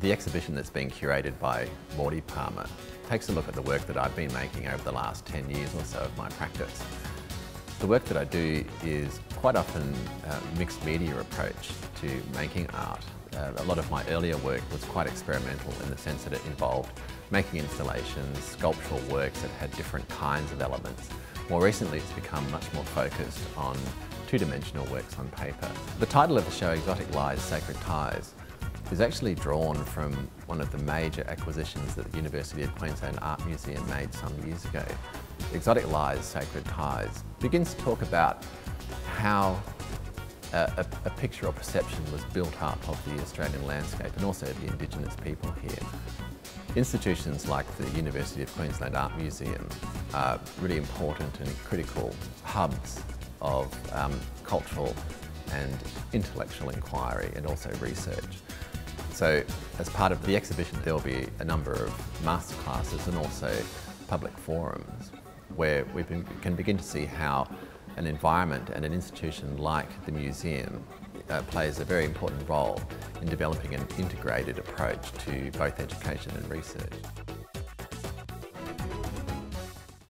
The exhibition that's being curated by Maudie Palmer takes a look at the work that I've been making over the last 10 years or so of my practice. The work that I do is quite often a mixed media approach to making art. Uh, a lot of my earlier work was quite experimental in the sense that it involved making installations, sculptural works that had different kinds of elements. More recently it's become much more focused on two-dimensional works on paper. The title of the show, Exotic Lies, Sacred Ties, is actually drawn from one of the major acquisitions that the University of Queensland Art Museum made some years ago. Exotic Lies, Sacred Ties begins to talk about how a, a, picture or perception was built up of the Australian landscape and also the Indigenous people here. Institutions like the University of Queensland Art Museum are really important and critical hubs of um, cultural and intellectual inquiry and also research. So as part of the exhibition there will be a number of masterclasses and also public forums where we can begin to see how an environment and an institution like the museum uh, plays a very important role in developing an integrated approach to both education and research.